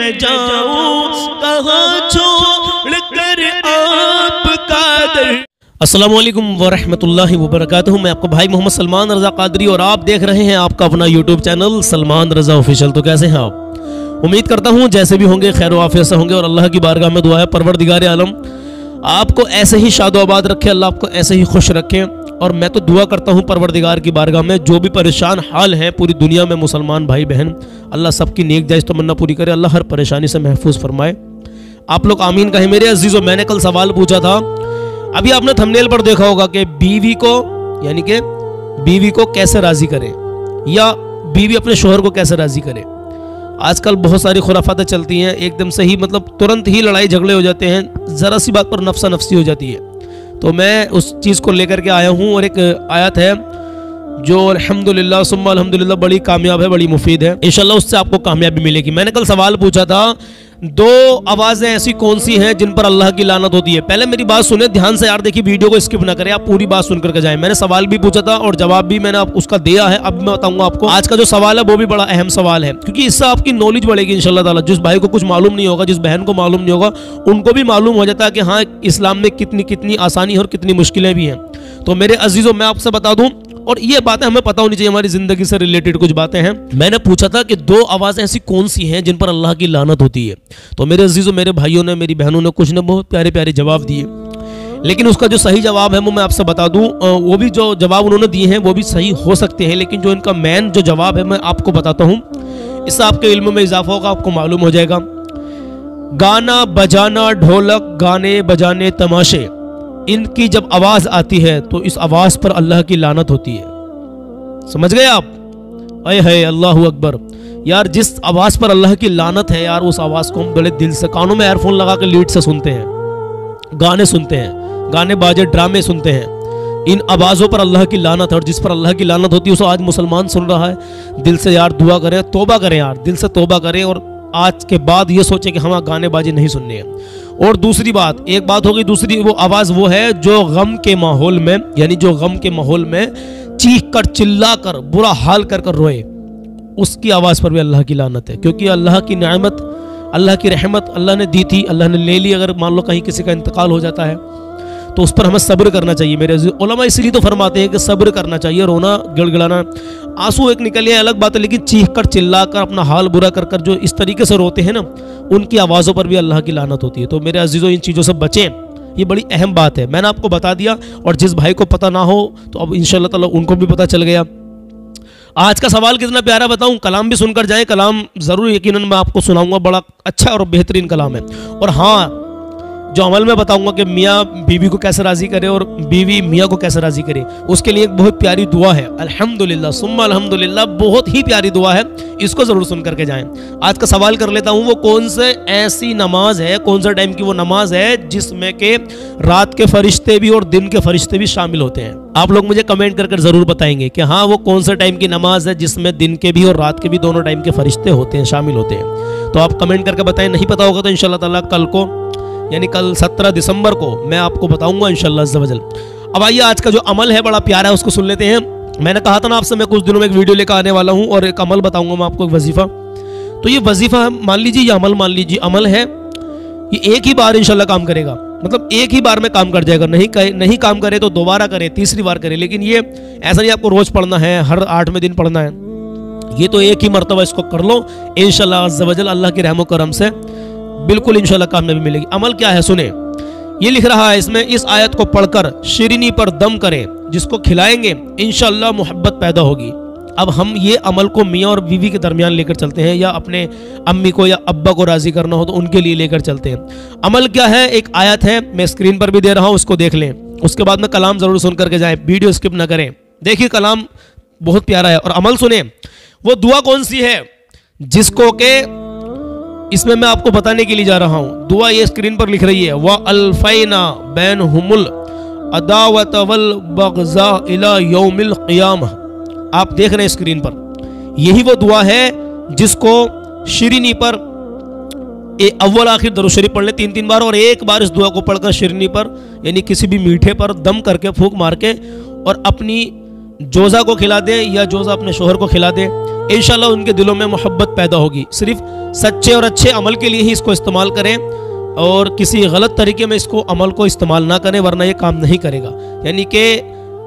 मैं जाऊँ, कहाँ छोड़ कर आपका दर। अस्सलाम वालेकुम वरहमतुल्लाहि मैं आपका भाई मोहम्मद सलमान रज़ा कादरी और आप देख रहे हैं आपका अपना YouTube channel Salman Raza official तो कैसे हैं आप? उम्मीद करता हूँ जैसे भी होंगे, खैर वाफिया से होंगे और अल्लाह की बारगाह में दुआ है परवरदिगार आलम आपको ऐसे ही शादोआबाद रखे, अल्लाह आपको ऐसे ही खुश रखे। और मैं तो दुआ करता हूँ परवरदिगार की बारगाह में, जो भी परेशान हाल है पूरी दुनिया में मुसलमान भाई बहन, अल्लाह सबकी नेक जायज़ तमन्ना पूरी करे, अल्लाह हर परेशानी से महफूज फरमाए। आप लोग आमीन कहें, मेरे अजीज़ों, मैंने कल सवाल पूछा था, अभी आपने थमनेल पर देखा होगा कि बीवी को, यानी कि बीवी को कैसे राज़ी करें, या बीवी अपने शोहर को कैसे राज़ी करें। आजकल बहुत सारी खुराफातें चलती हैं, एकदम से ही मतलब तुरंत ही लड़ाई झगड़े हो जाते हैं, ज़रा सी बात पर नफसा नफसी हो जाती है। तो मैं उस चीज़ को लेकर के आया हूँ और एक आयत है, जो अलहमदिल्ला सुम्मा अलहमदिल्ला बड़ी कामयाब है, बड़ी मुफीद है। इनशाला उससे आपको कामयाबी मिलेगी। मैंने कल सवाल पूछा था दो आवाज़ें ऐसी कौन सी हैं जिन पर अल्लाह की लानत होती है? पहले मेरी बात सुने, ध्यान से यार देखिए, वीडियो को स्किप ना करें। आप पूरी बात सुनकर के जाएँ। मैंने सवाल भी पूछा था और जवाब भी मैंने आप, उसका दिया है। अब मैं बताऊँगा आपको। आज का जो सवाल है, वो भी बड़ा अहम सवाल है। क्योंकि इससे आपकी नॉलेज बढ़ेगी इनशाला तला। जिस भाई को कुछ मालूम नहीं होगा, जिस बहन को मालूम नहीं होगा, उनको भी मालूम हो जाता है कि हाँ इस्लाम में कितनी कितनी आसानी और कितनी मुश्किलें भी हैं। तो मेरे अजीज़ों, मैं आपसे बता दूँ और ये बातें हमें पता होनी चाहिए, हमारी ज़िंदगी से रिलेटेड कुछ बातें हैं। मैंने पूछा था कि दो आवाज़ें ऐसी कौन सी हैं जिन पर अल्लाह की लानत होती है? तो मेरे अजीज़ों, मेरे भाइयों ने, मेरी बहनों ने कुछ ने बहुत प्यारे प्यारे जवाब दिए। लेकिन उसका जो सही जवाब है, वो मैं आपसे बता दूँ वो भी जो जवाब उन्होंने दिए हैं, वो भी सही हो सकते हैं, लेकिन जो इनका मेन जो जवाब है, मैं आपको बताता हूँ। इससे आपके इल्म में इजाफा होगा, आपको मालूम हो जाएगा। गाना बजाना ढोलक, गाने बजाने तमाशे। इनकी जब आवाज़ आती है तो इस आवाज़ पर अल्लाह की लानत होती है। समझ गए आप? अय है अल्लाह अकबर। यार, जिस आवाज़ पर अल्लाह की लानत है, यार, उस आवाज़ को हम बड़े दिल से कानों में एयरफोन लगा के लीड से सुनते हैं, गाने सुनते हैं, गाने बाजे ड्रामे सुनते हैं। इन आवाज़ों पर अल्लाह की लानत है, और जिस पर अल्लाह की लानत होती है उसको आज मुसलमान सुन रहा है। दिल से यार दुआ करें, तोबा करें यार, दिल से तोबा करें, और आज के बाद ये सोचे कि हम गाने बाजी नहीं सुनने हैं। और दूसरी बात, एक बात होगी, दूसरी वो आवाज़ वो है जो गम के माहौल में, यानी जो गम के माहौल में चीख कर, चिल्ला कर, बुरा हाल कर कर रोए, उसकी आवाज़ पर भी अल्लाह की लानत है। क्योंकि अल्लाह की नामत अल्लाह की रहमत अल्लाह ने दी थी, अल्लाह ने ले ली, अगर मान लो कहीं किसी का इंतकाल हो जाता है तो उस पर हमें सब्र करना चाहिए। मेरे इसलिए तो फरमाते हैं कि सब्र करना चाहिए, रोना, गिड़गड़ाना आँसू एक निकले अलग बात है, लेकिन चीख कर चिल्ला कर अपना हाल बुरा कर कर जो इस तरीके से रोते हैं ना, उनकी आवाज़ों पर भी अल्लाह की लानत होती है। तो मेरे अजीज़ों, इन चीज़ों से बचें, ये बड़ी अहम बात है। मैंने आपको बता दिया, और जिस भाई को पता ना हो तो अब इन ताला उनको भी पता चल गया। आज का सवाल कितना प्यारा बताऊँ, कलाम भी सुनकर जाएँ, कलाम ज़रूर यकीनन मैं आपको सुनाऊँगा, बड़ा अच्छा और बेहतरीन कलाम है। और हाँ जो अमल में बताऊँगा कि मियाँ बीवी को कैसे राज़ी करे और बीवी मियाँ को कैसे राज़ी करे। उसके लिए एक बहुत प्यारी दुआ है। अल्हम्दुलिल्लाह, सुम्मा अल्हम्दुलिल्लाह, बहुत ही प्यारी दुआ है। इसको ज़रूर सुन करके जाएँ। आज का सवाल कर लेता हूँ, वो कौन से ऐसी नमाज़ है, कौन सा टाइम की वो नमाज़ है, जिसमें के रात के फरिश्ते भी और दिन के फरिश्ते भी शामिल होते हैं। आप लोग मुझे कमेंट कर कर ज़रूर बताएँगे कि हाँ वो कौन सा टाइम की नमाज़ है, जिसमें दिन के भी और रात के भी दोनों टाइम के फरिश्ते होते हैं, शामिल होते हैं। तो आप कमेंट करके बताएँ। नहीं पता होगा तो इन ताला कल को यानी कल 17 दिसंबर को मैं आपको बताऊँगा इनशाला अब आइए, आज का जो अमल है, बड़ा प्यारा है, उसको सुन लेते हैं। मैंने कहा था ना आपसे, मैं कुछ दिनों में एक वीडियो लेकर आने वाला हूँ और एक अमल बताऊँगा मैं आपको, एक वजीफा। तो ये वजीफा मान लीजिए, ये अमल मान लीजिए, अमल है, ये एक ही बार इनशाला काम करेगा। मतलब एक ही बार में काम कर जाएगा। नहीं करे नहीं काम करे तो दोबारा करे, तीसरी बार करे, लेकिन ये ऐसा नहीं आपको रोज़ पढ़ना है, हर आठवें दिन पढ़ना है। ये तो एक ही मरतबा इसको कर लो इनशाला अल्लाह के रहमो करम से। बिल्कुल इंशाल्लाह कामयाबी मिलेगी। अमल क्या है, सुने। ये लिख रहा है, इसमें इस आयत को पढ़कर शिरिनी पर दम करें, जिसको खिलाएँगे इनशाला मोहब्बत पैदा होगी। अब हम ये अमल को मियाँ और बीवी के दरमियान लेकर चलते हैं, या अपने अम्मी को या अब्बा को राज़ी करना हो तो उनके लिए लेकर चलते हैं। अमल क्या है? एक आयत है, मैं स्क्रीन पर भी दे रहा हूँ, उसको देख लें। उसके बाद में कलाम ज़रूर सुन करके जाएँ, वीडियो स्किप ना करें। देखिए, कलाम बहुत प्यारा है, और अमल सुने। वो दुआ कौन सी है? जिसको के इसमें मैं आपको बताने के लिए जा रहा हूँ। दुआ ये स्क्रीन पर लिख रही है वह अल्फ़ैना बैन हमुल अदावतवल बगजा इला आप देख रहे हैं स्क्रीन पर। यही वो दुआ है जिसको शिरीनी पर अव्वल आखिर दरुशरी पढ़ लें तीन तीन बार, और एक बार इस दुआ को पढ़कर शिरनी पर, यानी किसी भी मीठे पर दम करके, फूक मार के, और अपनी जोजा को खिला दे या जोजा अपने शोहर को खिला दे इन उनके दिलों में मोहब्बत पैदा होगी। सिर्फ़ सच्चे और अच्छे अमल के लिए ही इसको इस्तेमाल करें और किसी गलत तरीके में इसको अमल को इस्तेमाल ना करें, वरना ये काम नहीं करेगा। यानी कि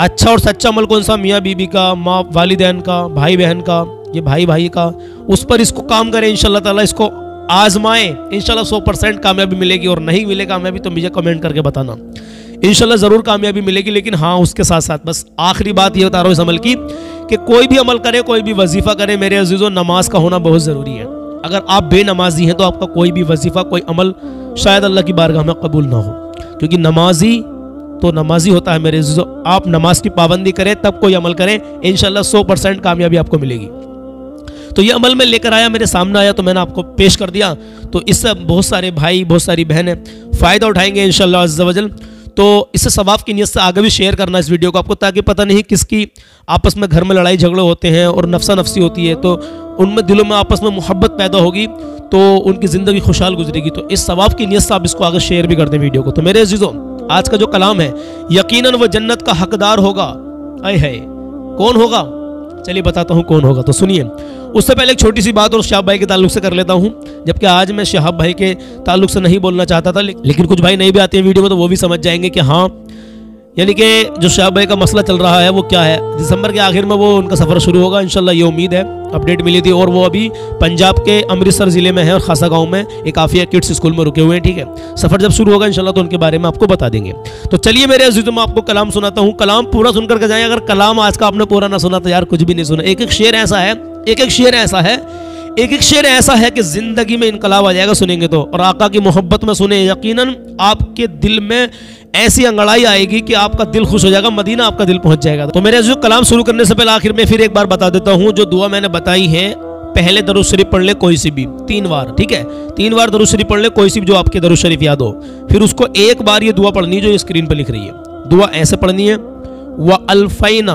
अच्छा और सच्चा अमल कौन सा? मियाँ बीबी का, माँ वालिदैन का, भाई बहन का, ये भाई भाई का, उस पर इसको काम करें इन ताला इसको आजमाएँ। इंशाल्लाह सौ परसेंट कामयाबी मिलेगी और नहीं मिले कामयाबी तो मुझे कमेंट करके बताना। इंशाल्लाह ज़रूर कामयाबी मिलेगी, लेकिन हाँ उसके साथ साथ बस आखिरी बात ये बता रहा हूँ इस अमल की कि कोई भी अमल करे, कोई भी वजीफ़ा करे, मेरे अजीज़ों, नमाज़ का होना बहुत ज़रूरी है। अगर आप बेनमाजी हैं तो आपका कोई भी वजीफ़ा, कोई अमल शायद अल्लाह की बारगाह में कबूल ना हो। क्योंकि नमाजी तो नमाजी होता है, मेरे अजीज़ों। आप नमाज़ की पाबंदी करें, तब कोई अमल करें इन सौ परसेंट कामयाबी आपको मिलेगी। तो ये अमल में लेकर आया, मेरे सामने आया तो मैंने आपको पेश कर दिया। तो इससे बहुत सारे भाई, बहुत सारी बहनें फ़ायदा उठाएँगे इन शजल तो इससे सवाब की नीयत से आगे भी शेयर करना इस वीडियो को आपको, ताकि पता नहीं किसकी आपस में घर में लड़ाई झगड़े होते हैं और नफसा नफसी होती है तो उनमें दिलों में आपस में मोहब्बत पैदा होगी तो उनकी ज़िंदगी खुशहाल गुजरेगी। तो इस सवाब की नीयत से आप इसको आगे शेयर भी कर दें वीडियो को। तो मेरे अजीज़ों, आज का जो कलाम है यकीन वो जन्नत का हकदार होगा। अय है कौन होगा? चलिए बताता हूँ कौन होगा। तो सुनिए, उससे पहले एक छोटी सी बात और शहाब भाई के ताल्लुक से कर लेता हूँ। जबकि आज मैं शहाब भाई के ताल्लुक से नहीं बोलना चाहता था लेकिन कुछ भाई नहीं भी आते हैं वीडियो में तो वो भी समझ जाएँगे कि हाँ यानी कि जो शाहब भाई का मसला चल रहा है, वो क्या है? दिसंबर के आखिर में वो उनका सफ़र शुरू होगा, इंशाल्लाह, ये उम्मीद है। अपडेट मिली थी और वो अभी पंजाब के अमृतसर ज़िले में है और खासा गाँव में एक आफिया किड्स स्कूल में रुके हुए हैं, ठीक है? सफ़र जब शुरू होगा, इंशाल्लाह तो उनके बारे में आपको बता देंगे। तो चलिए मेरे अज़ीज़, में आपको कलाम सुनाता हूँ। कलाम पूरा सुनकर के जाए। अगर कलाम आज का आपने पूरा ना सुना तो यार कुछ भी नहीं सुना। एक एक शेर ऐसा है एक एक शेर ऐसा है एक एक शेर ऐसा है कि ज़िंदगी में इनकलाब आ जाएगा, सुनेंगे तो। और आका की मोहब्बत में सुने, यकीनन आपके दिल में ऐसी अंगड़ाई आएगी कि आपका दिल खुश हो जाएगा, मदीना आपका दिल पहुँच जाएगा। तो मेरे जो कलाम शुरू करने से पहले आखिर में फिर एक बार बता देता हूँ, जो दुआ मैंने बताई है, पहले दरुज शरीफ पढ़ ले कोई सी भी, तीन बार, ठीक है? तीन बार दरुज शरीफ पढ़ ले कोई सी भी जो आपके दरुज शरीफ याद हो। फिर उसको एक बार ये दुआ पढ़नी जो स्क्रीन पर लिख रही है। दुआ ऐसे पढ़नी है व अल्फैना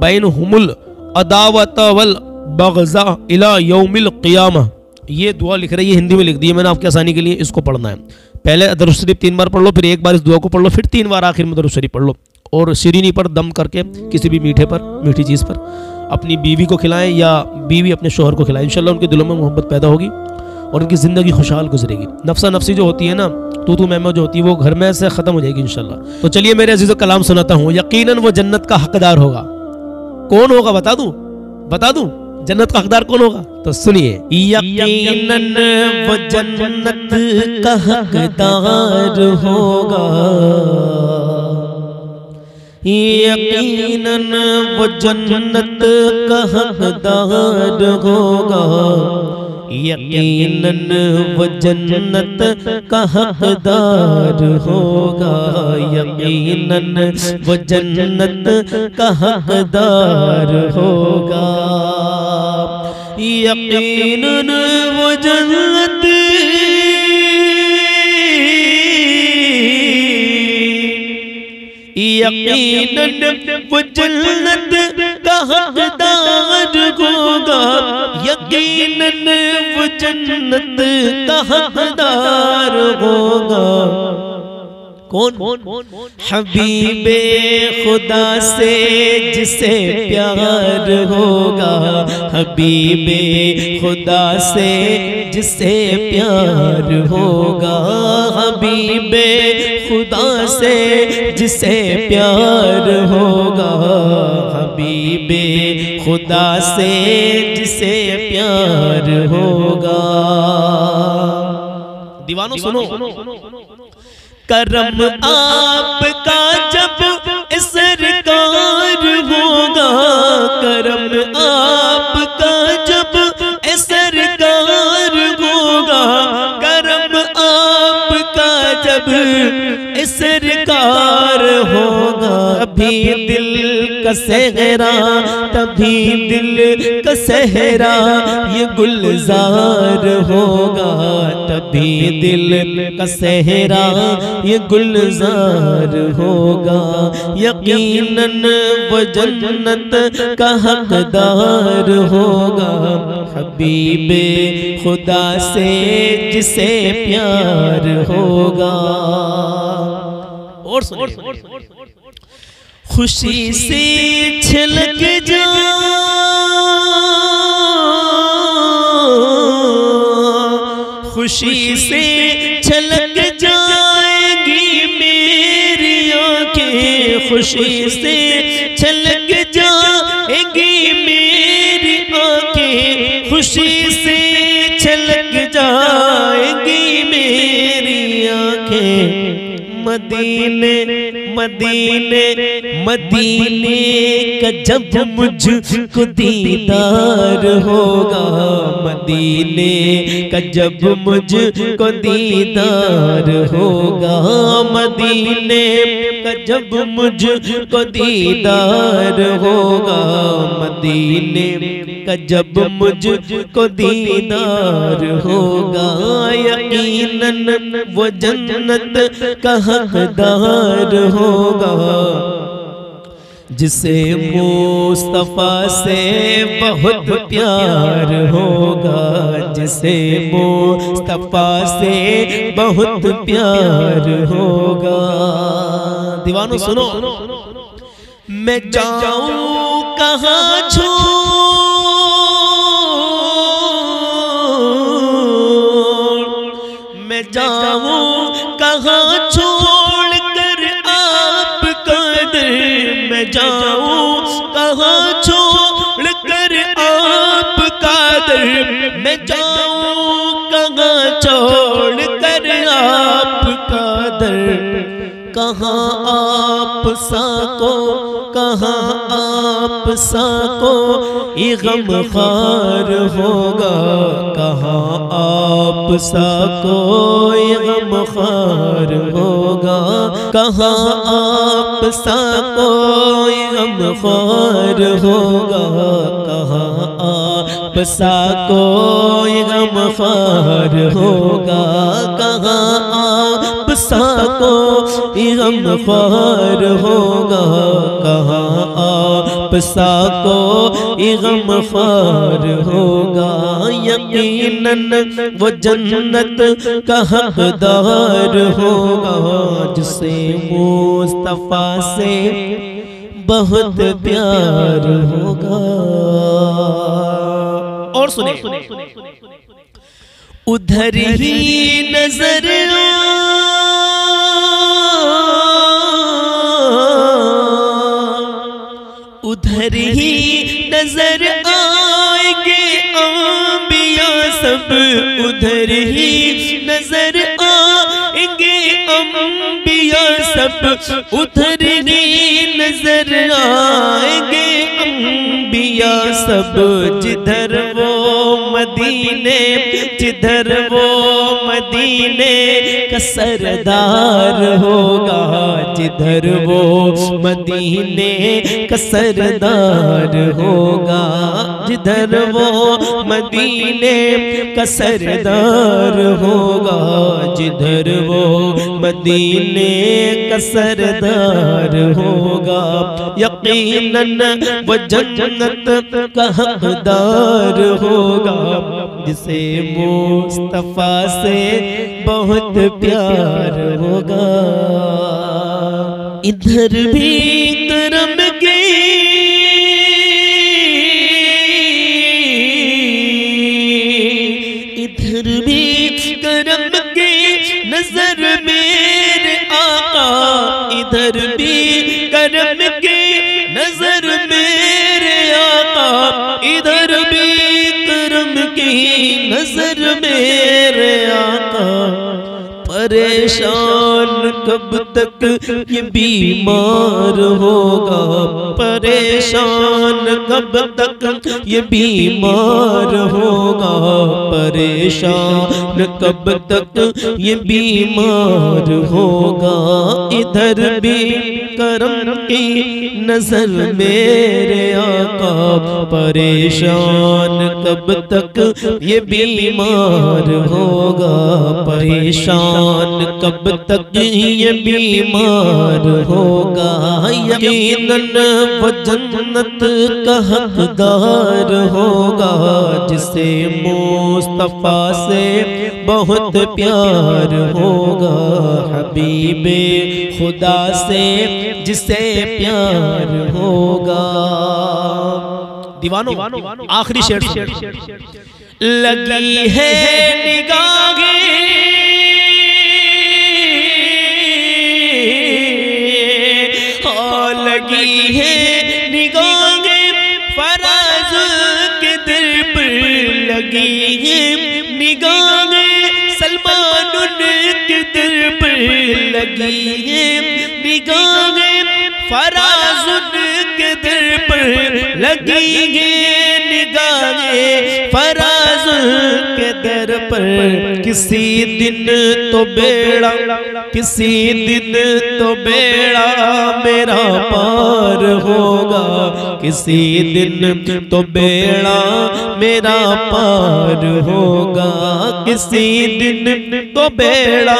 बैन हुमुल अदावत वल बगजा इला यौमिल क़ियामा। ये दुआ लिख रही है, हिंदी में लिख दी है, मैंने आपकी आसानी के लिए इसको पढ़ना है। पहले दरुज शरीफ तीन बार पढ़ लो, फिर एक बार इस दुआ को पढ़ लो, फिर तीन बार आखिर में दरुज शरीफ पढ़ लो। और शिरीनी पर दम करके किसी भी मीठे पर, मीठी चीज़ पर अपनी बीवी को खिलाएँ या बीवी अपने शोहर को खिलाएँ। इंशाल्लाह उनके दिलों में मोहब्बत पैदा होगी और उनकी ज़िंदगी खुशहाल गुजरेगी। नफसा नफसी जो होती है ना तो तू मैम जो होती है, वो घर में से ख़त्म हो जाएगी इंशाल्लाह। तो चलिए मेरे अज़ीज़ कलाम सुनाता हूँ। यकीनन वो जन्नत का हकदार होगा। कौन होगा बता दूँ? बता दूँ? जन्नत का हकदार कौन होगा? तो सुनिए। यकीनन वो जन्नत का हकदार होगा। यकीनन वो जन्नत का हकदार होगा। यकीनन वो जन्नत का हकदार होगा। यकीनन वो जन्नत का हकदार होगा। यकीनन वो जन्नत यकीनन वो जन्नत का हकदार होगा। यकीनन वो जन्नत का हकदार होगा। कौन? हबीबे खुदा से जिसे प्यार होगा। हबीबे खुदा से जिसे प्यार होगा। हबीबे खुदा से जिसे प्यार होगा। हबीबे खुदा से जिसे प्यार होगा। दीवानों सुनो, करम आपका जब सरकार होगा। करम आपका जब सरकार होगा। करम आपका जब सरकार होगा। अभी दिल का सहरा तभी दिल का सहरा ये गुलजार होगा। तभी दिल का सहरा ये गुलजार होगा। यकीनन वो जन्नत का हकदार होगा। हबीबे खुदा से जिसे प्यार होगा। और, और खुशी से छलक जा। खुशी से छलक जाएगी मेरी आँखें। खुशी से छलक जाएगी मेरी आँखें। खुशी से मदीने मदीने मदीने का जब मुझको दीदार होगा, मदीने का जब मुझको दीदार होगा, मदीने का जब मुझको दीदार होगा, मदीने का जब मुझको दीदार होगा, यकीनन वो जन्नत का हकदार होगा। जिसे मुस्तफ़ा से बहुत प्यार होगा, जिसे मुस्तफ़ा से बहुत प्यार होगा। दीवानो, सुनो। मैं जाऊँ कहाँ छोड़ मैं जाऊँ, कहाँ छोड़ कर आप कदर कहाँ आप साको, कहाँ आप साको? ये गम खार होगा, कहाँ आप साको? ये गम खार होगा, कहाँ आप साको? ये गम खार होगा आप साको ये गम खार होगा कहाँ? आप साको गम फार होगा कहाँ? आप साको गम फार होगा? यकीनन वो जन्नत का हकदार होगा जिसे मुस्तफ़ा से बहुत प्यार होगा। और सुने। सुने उधर ही नज़र उधर ही नज़र आएँगे अंबिया सब। उधर ही नज़र आएँगे अंबिया सब। उधर ही नज़र आएँगे अंबिया सब जिधर वो मदीने, जिधर वो मदीने कसरदार सरदार होगा, जिधर वो मदीने कसरदार सरदार होगा। जिधर वो मदीने का सरदार होगा, जिधर वो मदीने का सरदार होगा। यकीनन वो जन्नत का हकदार होगा, जिसे मुस्तफ़ा से बहुत प्यार होगा। इधर भी करम इधर भी करम के नज़र मेरे आका, इधर भी करम के नज़र मेरे आका, इधर भी करम की नज़र मेरे आका। परेशान कब तक ये बीमार होगा, परेशान कब तक ये बीमार होगा, परेशान कब तक ये बीमार होगा। इधर भी करम की नज़र मेरे आका, परेशान कब तक ये बीमार होगा, परेशान कब तक ये बीमार होगा। यकीनन वो जन्नत का हकदार होगा, जिसे मुस्तफ़ा से बहुत प्यार होगा। हबीबे खुदा से जिसे प्यार होगा। दीवानो, आखिरी शेर लगी है निगाहें लगी है निगाहें फराज के दिल पर लगी है। निगाहें फराज के दर पर किसी दिन तो बेड़ा, किसी दिन तो बेड़ा मेरा पार होगा। किसी दिन तो बेड़ा मेरा पार होगा। किसी दिन तो बेड़ा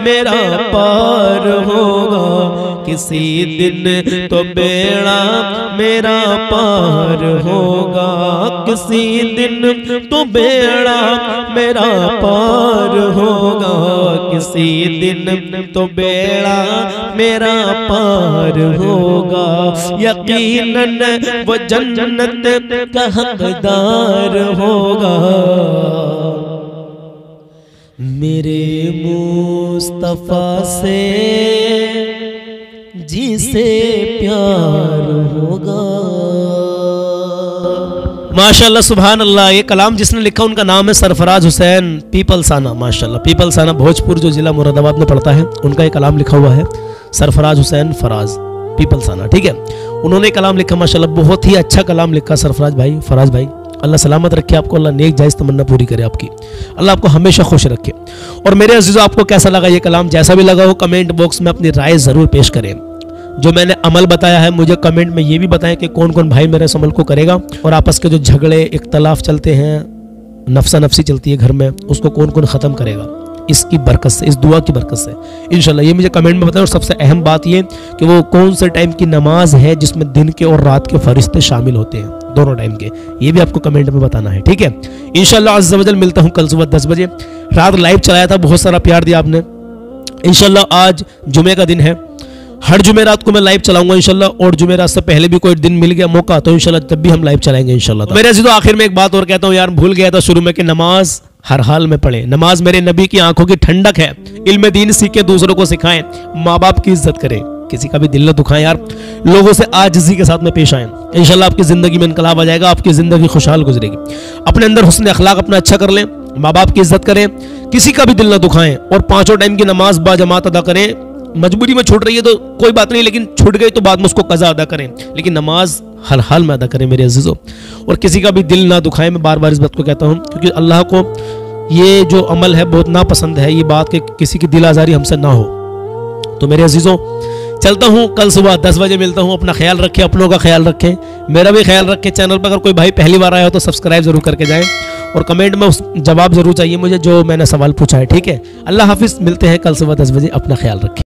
मेरा पार होगा। किसी दिन तो बेड़ा मेरा पार होगा। किसी दिन तो बेड़ा मेरा पार होगा। किसी दिन तो बेड़ा मेरा पार होगा। यकीनन वो जन्नत का हकदार होगा। मेरे मुस्तफ़ा से जिसे प्यार होगा। माशाल्लाह सुबहान अल्लाह ये कलाम जिसने लिखा, उनका नाम है सरफराज हुसैन पीपलसाना माशाल्लाह। पीपलसाना भोजपुर, जो जिला मुरादाबाद में पड़ता है, उनका ये कलाम लिखा हुआ है, सरफराज हुसैन फराज पीपलसाना ठीक है? उन्होंने कलाम लिखा, माशाल्लाह, बहुत ही अच्छा कलाम लिखा, सरफराज भाई, फराज भाई। अल्लाह सलामत रखे आपको, अल्लाह नेक जायज़ तमन्ना पूरी करे आपकी। अल्लाह आपको हमेशा खुश रखे। और मेरे अजीज़ों, आपको कैसा लगा ये कलाम? जैसा भी लगा हो, कमेंट बॉक्स में अपनी राय ज़रूर पेश करें। जो मैंने अमल बताया है, मुझे कमेंट में ये भी बताएँ कि कौन कौन भाई मेरे इस अमल को करेगा। और आपस के जो झगड़े, इख्तलाफ चलते हैं नफसा नफसी चलती है घर में, उसको कौन कौन ख़त्म करेगा? इसकी बरकत से, इस दुआ की बरकत से। इनशाला ये मुझे कमेंट में बताएँ और सबसे अहम बात ये कि वो कौन से टाइम की नमाज़ है जिसमें दिन के और रात के फरिश्ते शामिल होते हैं, दोनों टाइम के। ये भी आपको कमेंट में बताना है, ठीक है? इनशाला अज्जवजल मिलता हूँ कल सुबह दस बजे। रात लाइव चलाया था, बहुत सारा प्यार दिया आपने। इनशाला आज जुमे का दिन है। हर जुमेरात को मैं लाइव चलाऊँगा इंशाल्लाह, और जुमेरात से पहले भी कोई दिन मिल गया, मौका तो इंशाल्लाह, तब भी हम लाइव चलाएँगे इंशाल्लाह तो मेरे तो आखिर में एक बात और कहता हूँ, यार, भूल गया था शुरू में कि नमाज़ हर हाल में पढ़े। नमाज़ मेरे नबी की आँखों की ठंडक है। इल्म दीन सीखे, दूसरों को सिखाएँ। माँ बाप की इज़्ज़त करें। किसी का भी दिल न दुखाएँ, यार। लोगों से आजजी के साथ में पेश आए। इंशाल्लाह आपकी ज़िंदगी में इनकलाब आ जाएगा, आपकी ज़िंदगी खुशहाल गुजरेगी। अपने अंदर हुसन अखलाक अपना अच्छा कर लें माँ बाप की इज़्ज़त करें। किसी का भी दिल न दुखाएँ, और पाँचों टाइम की नमाज़ बाजमात अदा करें। मजबूरी में छूट रही है तो कोई बात नहीं, लेकिन छूट गई तो बाद में उसको कज़ा अदा करें। लेकिन नमाज़ हर हाल में अदा करें मेरे अजीज़ों। और किसी का भी दिल ना दुखाएँ, मैं बार बार इस बात को कहता हूँ, क्योंकि अल्लाह को ये जो अमल है बहुत नापसंद है, ये बात कि किसी की दिल आज़ारी हमसे ना हो। तो मेरे अजीज़ों, चलता हूँ, कल सुबह दस बजे मिलता हूँ, अपना ख्याल रखें, अपनों का ख्याल रखें। मेरा भी ख्याल रखें, चैनल पर अगर कोई भाई पहली बार आया हो तो सब्सक्राइब ज़रूर करके जाएँ। और कमेंट में उस जवाब ज़रूर चाहिए मुझे, जो मैंने सवाल पूछा है, ठीक है? अल्लाह हाफिज़, मिलते हैं कल सुबह दस बजे, अपना ख्याल रखें।